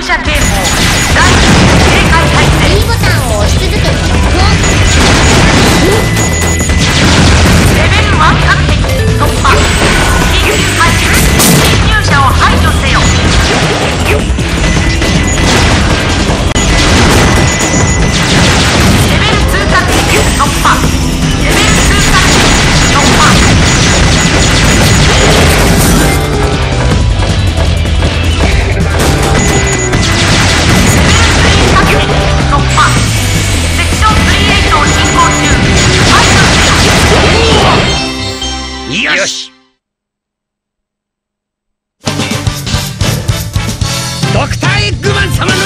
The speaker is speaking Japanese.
Escúchate. よし。ドクターエッグマン様